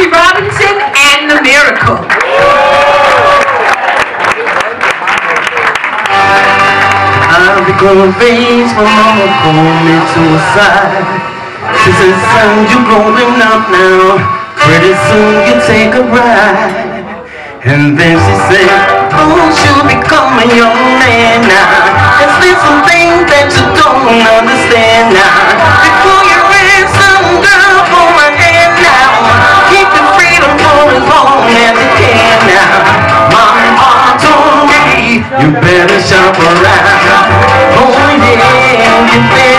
Jackie Robinson and the Miracle. I'll be growing veins for mama a side. She says, son, you're growing up now. Pretty soon you take a ride. And then she said, oh, you'll become a young man now. Is there something that you don't know? Thank you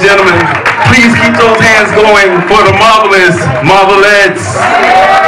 gentlemen, please keep those hands going for the marvelous Marvelettes.